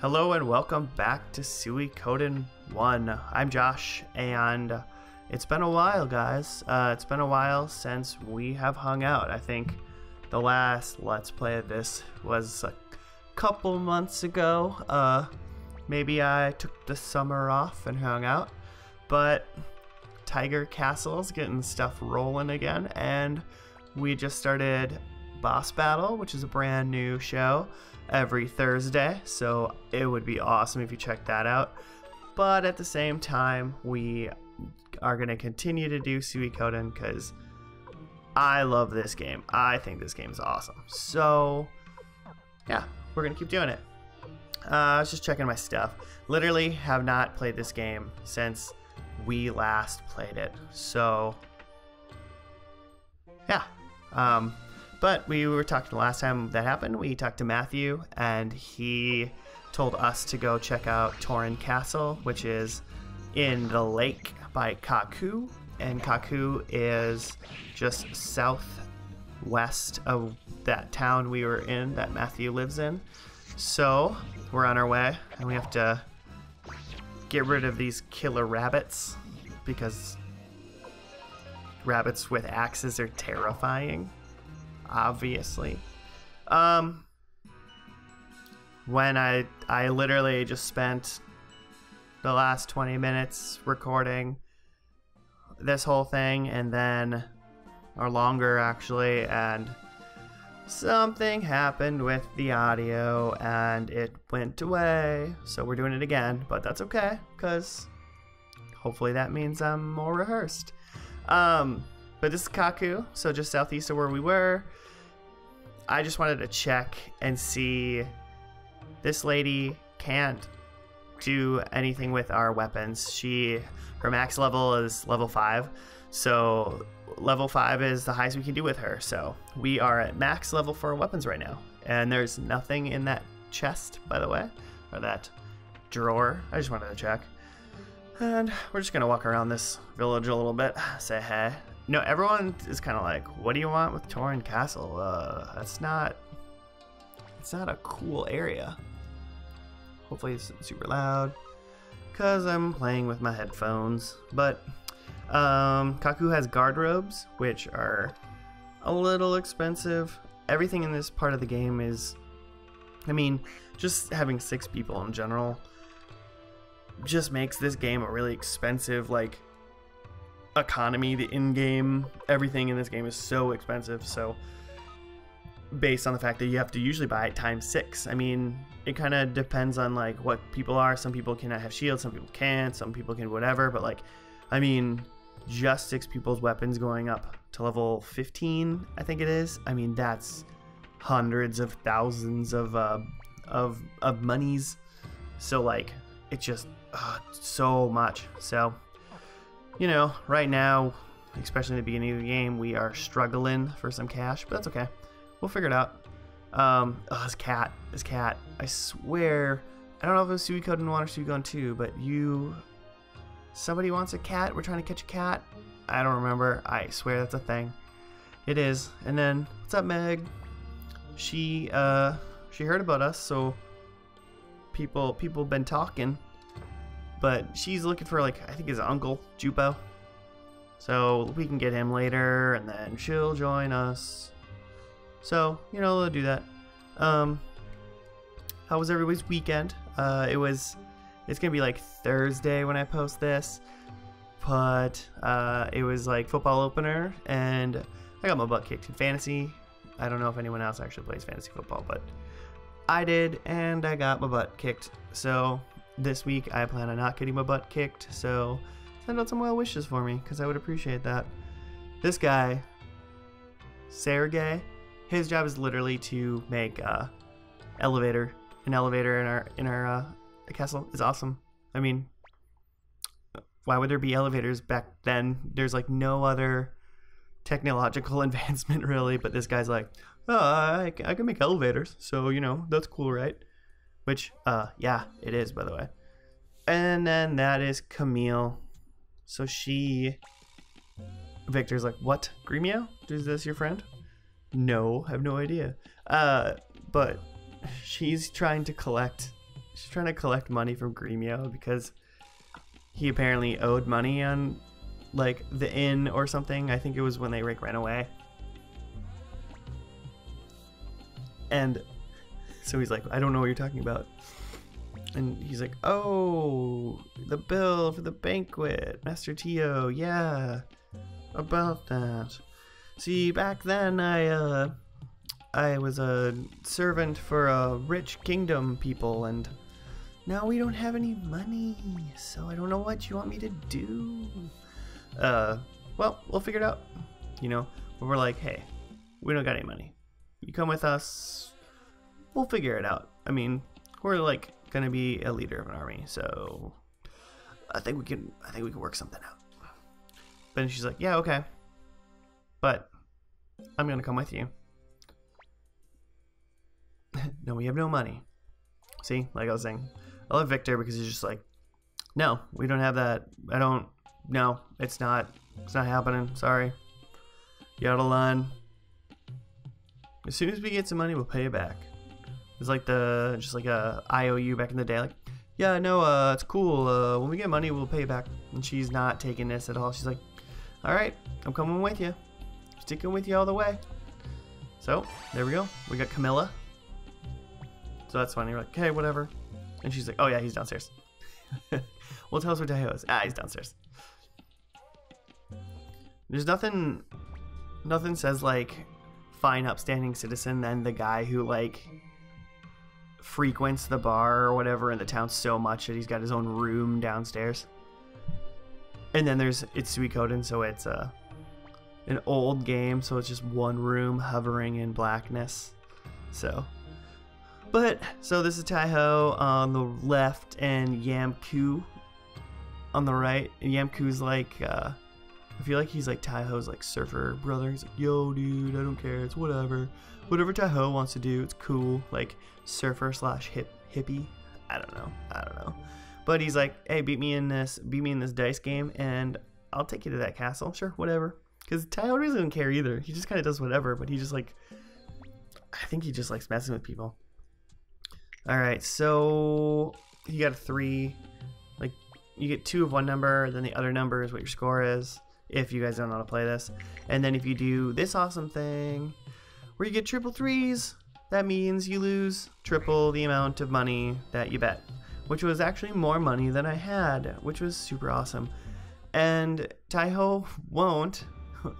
Hello and welcome back to Suikoden 1. I'm Josh, and it's been a while, guys. Uh, it's been a while since we have hung out. I think the last Let's Play of this was a couple months ago. Uh, maybe I took the summer off and hung out, but Tiger Castle's getting stuff rolling again, and we just started Boss Battle, which is a brand new show every Thursday, so it would be awesome if you check that out. But at the same time, we are going to continue to do Suikoden because I love this game. I think this game is awesome. So, yeah, we're going to keep doing it. Uh, I was just checking my stuff. Literally have not played this game since we last played it. So, yeah. Um, but we were talking the last time that happened. We talked to Matthew, and he told us to go check out Toran Castle, which is in the lake by Kaku. And Kaku is just southwest of that town we were in that Matthew lives in. So we're on our way, and we have to get rid of these killer rabbits because rabbits with axes are terrifying obviously. Um, when I I literally just spent the last 20 minutes recording this whole thing and then or longer actually and something happened with the audio and it went away so we're doing it again but that's okay because hopefully that means i'm more rehearsed um but this is kaku so just southeast of where we were I just wanted to check and see this lady can't do anything with our weapons. She her max level is level 5. So level 5 is the highest we can do with her. So we are at max level for weapons right now. And there's nothing in that chest, by the way, or that drawer. I just wanted to check. And we're just going to walk around this village a little bit, say hey. No, everyone is kind of like, what do you want with Toran Castle? Uh, that's not, it's not a cool area. Hopefully it's super loud, because I'm playing with my headphones. But, um, Kaku has guard robes, which are a little expensive. Everything in this part of the game is, I mean, just having six people in general just makes this game a really expensive, like, economy, the in-game, everything in this game is so expensive. So based on the fact that you have to usually buy it times six. I mean, it kind of depends on like what people are. Some people cannot have shields, some people can, some people can whatever. But like, I mean, just six people's weapons going up to level 15, I think it is. I mean, that's hundreds of thousands of uh, of of monies. So like, it's just uh, so much. So you know, right now, especially in the beginning of the game, we are struggling for some cash, but that's okay. We'll figure it out. Um, oh, this cat, this cat, I swear, I don't know if it was Suikoden 1 or Suikoden 2, but you, somebody wants a cat, we're trying to catch a cat. I don't remember, I swear that's a thing. It is. And then, what's up, Meg? She, uh, she heard about us, so people, people been talking but she's looking for like I think his uncle Jupo. So we can get him later, and then she'll join us. So you know we'll do that. Um, how was everybody's weekend? Uh, it was. It's gonna be like Thursday when I post this, but uh, it was like football opener, and I got my butt kicked in fantasy. I don't know if anyone else actually plays fantasy football, but I did, and I got my butt kicked. So this week I plan on not getting my butt kicked, so send out some well wishes for me, because I would appreciate that. This guy, Sergey, his job is literally to make uh, elevator, an elevator in our in our uh, castle is awesome. I mean, why would there be elevators back then? There's like no other technological advancement really, but this guy's like, oh, I, I can make elevators, so you know that's cool, right? Which, uh, yeah, it is, by the way. And then that is Camille. So she... Victor's like, what? Gremio? Is this your friend? No, I have no idea. Uh, but she's trying to collect... she's trying to collect money from Gremio because he apparently owed money on like the inn or something. I think it was when they like ran away. And so he's like, I don't know what you're talking about. And he's like, Oh, the bill for the banquet, Master Tio, yeah, about that. See, back then I uh I was a servant for a rich kingdom people and now we don't have any money, so I don't know what you want me to do. Uh, well, we'll figure it out. You know, when we're like, hey, we don't got any money. You come with us, we'll figure it out. I mean, we're like gonna be a leader of an army, so I think we can. I think we can work something out. But she's like, yeah, okay, but I'm gonna come with you. no, we have no money. See, like I was saying, I love Victor because he's just like, no, we don't have that. I don't. No, it's not. It's not happening. Sorry. You out of line. As soon as we get some money, we'll pay you back. It's like the just like a IOU back in the day. Like, yeah, no, uh, it's cool. Uh, when we get money, we'll pay you back. And she's not taking this at all. She's like, all right, I'm coming with you. Sticking with you all the way. So there we go. We got Camilla. So that's funny. We're like, okay, whatever. And she's like, oh yeah, he's downstairs. well, tell us where Tayo is. Ah, he's downstairs. There's nothing, nothing says like fine upstanding citizen than the guy who like frequents the bar or whatever in the town so much that he's got his own room downstairs. And then there's it's Suikoden, so it's uh, an old game, so it's just one room hovering in blackness. So but so this is Taiho on the left and Yamku on the right. And Yamku's like uh I feel like he's like Taiho's like surfer brother. He's like, yo dude, I don't care, it's whatever. Whatever Taiho wants to do, it's cool. Like surfer slash hip hippie. I don't know. I don't know. But he's like, hey, beat me in this beat me in this dice game and I'll take you to that castle. Sure, whatever. Because Taiho really doesn't care either. He just kinda does whatever, but he just like I think he just likes messing with people. All right, so you got a three. Like, you get two of one number, then the other number is what your score is, if you guys don't know how to play this. And then if you do this awesome thing, where you get triple threes, that means you lose triple the amount of money that you bet, which was actually more money than I had, which was super awesome. And Taiho won't.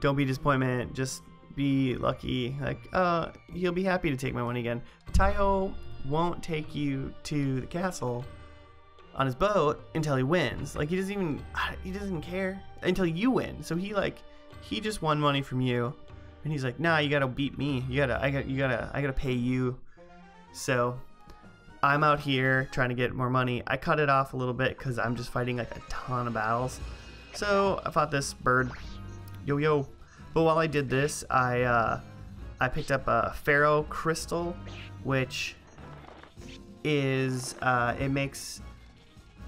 don't be disappointment, just be lucky. Like, uh, he'll be happy to take my money again. Taiho won't take you to the castle on his boat until he wins. Like he doesn't even he doesn't care until you win. So he like he just won money from you, and he's like, nah, you gotta beat me. You gotta I got you gotta I gotta pay you. So I'm out here trying to get more money. I cut it off a little bit because I'm just fighting like a ton of battles. So I fought this bird, yo yo. But while I did this, I uh, I picked up a Pharaoh crystal, which is uh, it makes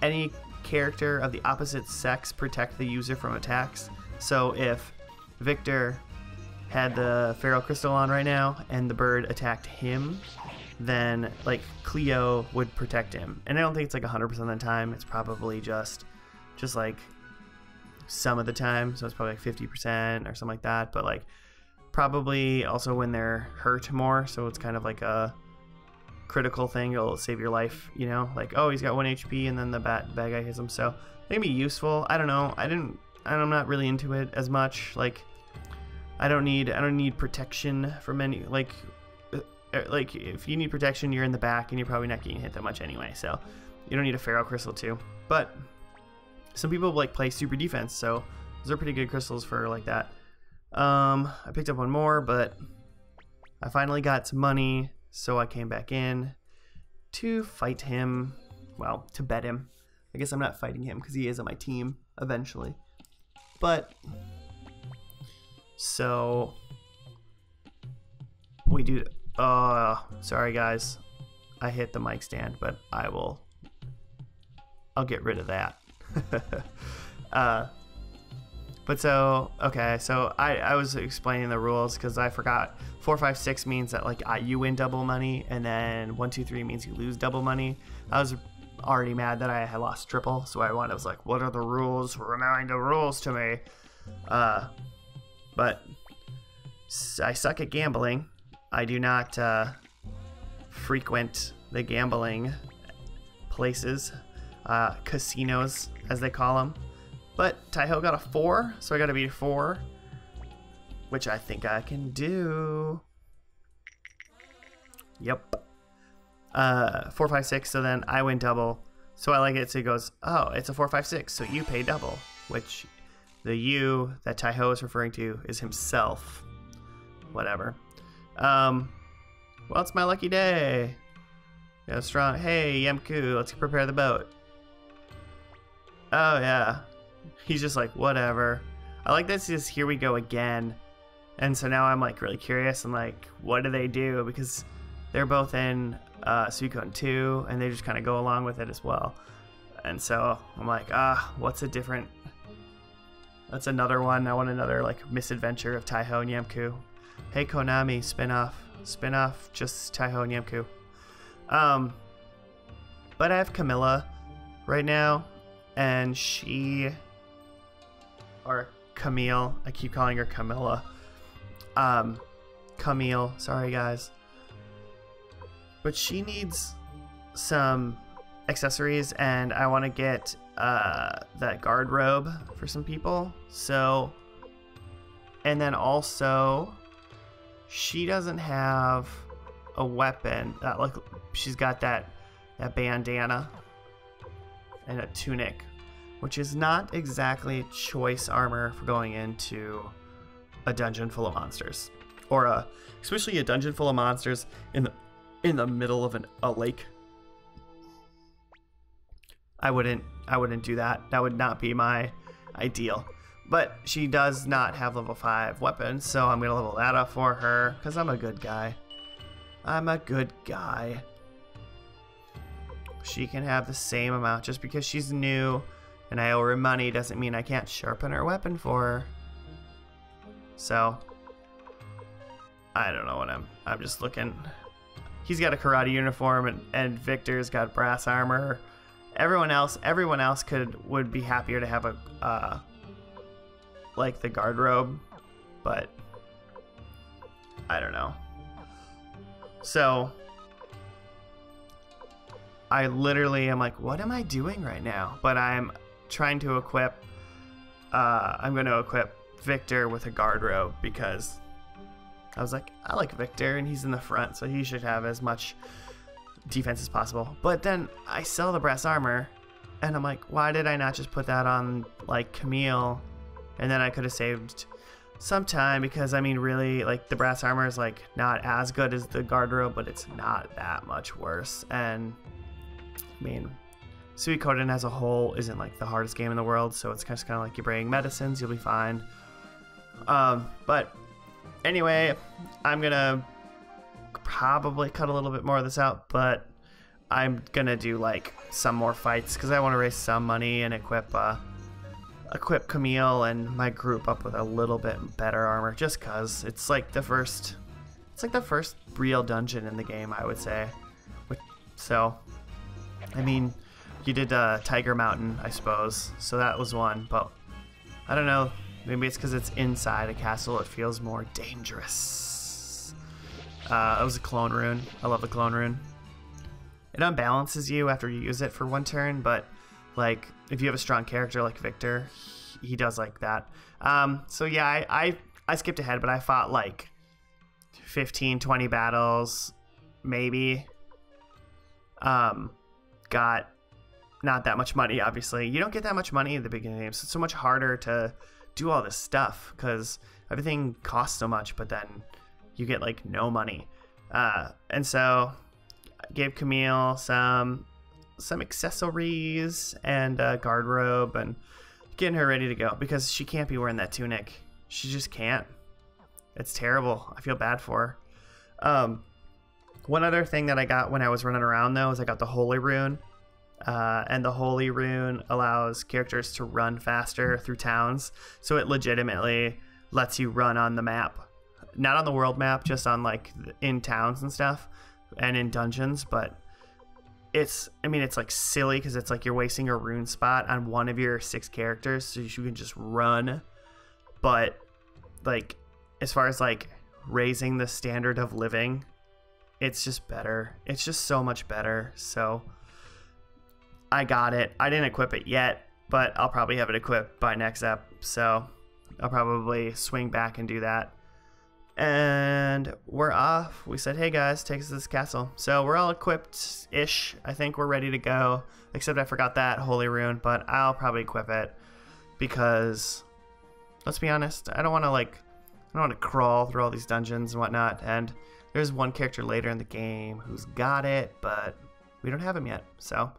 any character of the opposite sex protect the user from attacks. So if Victor had the feral Crystal on right now and the bird attacked him, then like Cleo would protect him. And I don't think it's like 100% of the time. It's probably just just like some of the time. So it's probably like 50% or something like that. But like probably also when they're hurt more. So it's kind of like a critical thing. It'll save your life, you know? Like, oh, he's got one HP and then the bat bad guy hits him. So can be useful. I don't know. I didn't. I'm not really into it as much. Like, I don't need. I don't need protection from any. Like, uh, uh, like if you need protection, you're in the back and you're probably not getting hit that much anyway. So you don't need a Pharaoh Crystal too. But some people like play super defense, so those are pretty good crystals for like that. Um, I picked up one more, but I finally got some money so I came back in to fight him. Well, to bet him. I guess I'm not fighting him because he is on my team eventually. But, so, we do, uh, sorry guys. I hit the mic stand, but I will, I'll get rid of that. uh, But so okay, so I, I was explaining the rules because I forgot. Four, five, six means that like I, you win double money, and then one, two, three means you lose double money. I was already mad that I had lost triple, so I wanted I was like, what are the rules? Remind the rules to me. Uh, but I suck at gambling. I do not uh, frequent the gambling places, uh, casinos as they call them. But Taiho got a four, so I got to beat four, which I think I can do. Yep. Uh, four, five, six. So then I win double. So I like it. So he goes, oh, it's a four, five, six. So you pay double, which the you that Taiho is referring to is himself. Whatever. Um, well, it's my lucky day. Yeah, strong. Hey, Yemku, let's prepare the boat. Oh yeah, he's just like, whatever. I like this is here we go again. And so now I'm like really curious and like, what do they do? Because they're both in uh, Suikoden 2 and they just kind of go along with it as well. And so I'm like, ah, what's a different. That's another one. I want another like misadventure of Taiho and Yamku. Hey Konami, spin off. Spin off just Taiho and Yamku. Um, but I have Camilla right now, and she or Camille. I keep calling her Camilla. Um, Camille. Sorry, guys. But she needs some accessories, and I want to get uh, that guard robe for some people. So, and then also, she doesn't have a weapon. That like she's got that that bandana and a tunic which is not exactly choice armor for going into a dungeon full of monsters, or a especially a dungeon full of monsters in the in the middle of an, a lake. I wouldn't I wouldn't do that. That would not be my ideal. But she does not have level 5 weapons, so I'm going to level that up for her because I'm a good guy. I'm a good guy. She can have the same amount just because she's new and I owe her money doesn't mean I can't sharpen her weapon for her. So, I don't know what I'm. I'm just looking. He's got a karate uniform, and, and Victor's got brass armor. Everyone else, everyone else could would be happier to have a, uh, like the guard robe, but I don't know. So, I literally am like, what am I doing right now? But I'm trying to equip. Uh, I'm going to equip Victor with a guard robe because I was like, I like Victor and he's in the front, so he should have as much defense as possible. But then I sell the brass armor, and I'm like, why did I not just put that on like Camille? And then I could have saved some time because I mean, really, like the brass armor is like not as good as the guard robe, but it's not that much worse. And I mean, Suikoden as a whole isn't like the hardest game in the world, so it's just kind of like you're bringing medicines, you'll be fine. Um, but anyway, I'm gonna probably cut a little bit more of this out, but I'm gonna do like some more fights because I want to raise some money and equip uh, equip Camille and my group up with a little bit better armor, just cause it's like the first, it's like the first real dungeon in the game, I would say. So, I mean you did uh, Tiger Mountain, I suppose. So that was one, but I don't know. Maybe it's because it's inside a castle. It feels more dangerous. Uh, it was a clone rune. I love the clone rune. It unbalances you after you use it for one turn, but like if you have a strong character like Victor, he does like that. Um, so yeah, I, I I skipped ahead, but I fought like 15, 20 battles, maybe. Um, got not that much money, obviously. You don't get that much money in the beginning games. It's so much harder to do all this stuff because everything costs so much, but then you get like no money. Uh, and so I gave Camille some some accessories and a guard robe and getting her ready to go because she can't be wearing that tunic. She just can't. It's terrible. I feel bad for her. Um, one other thing that I got when I was running around though is I got the holy rune Uh, and the Holy Rune allows characters to run faster through towns. So it legitimately lets you run on the map. Not on the world map, just on like in towns and stuff and in dungeons. But it's, I mean, it's like silly because it's like you're wasting a rune spot on one of your six characters so you can just run. But like, as far as like raising the standard of living, it's just better. It's just so much better. So I got it. I didn't equip it yet, but I'll probably have it equipped by next up. So I'll probably swing back and do that. And we're off. We said, hey guys, take us to this castle. So we're all equipped ish. I think we're ready to go. Except I forgot that Holy Rune, but I'll probably equip it because let's be honest, I don't want to like I don't want to crawl through all these dungeons and whatnot. And there's one character later in the game who's got it, but we don't have him yet. So,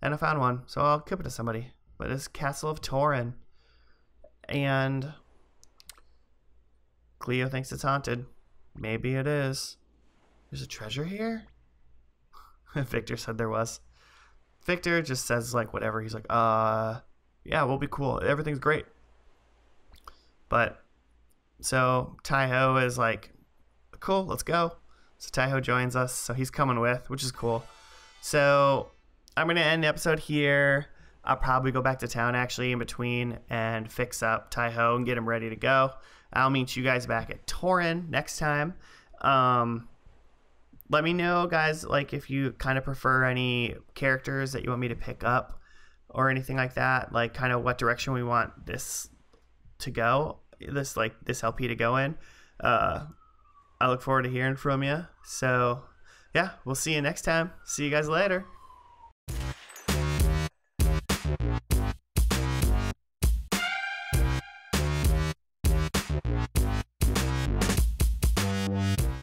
and I found one, so I'll give it to somebody. But it's Castle of Toran, and Cleo thinks it's haunted. Maybe it is. There's a treasure here. Victor said there was. Victor just says like whatever. He's like, uh, yeah, we'll be cool. Everything's great. But so Taiho is like, cool, let's go. So Taiho joins us, so he's coming with, which is cool. So I'm gonna end the episode here. I'll probably go back to town actually in between and fix up Taiho and get him ready to go. I'll meet you guys back at Toran next time. Um, let me know, guys, like if you kind of prefer any characters that you want me to pick up or anything like that. Like kind of what direction we want this to go this like this LP to go in. Uh, I look forward to hearing from you. So, yeah, we'll see you next time. See you guys later.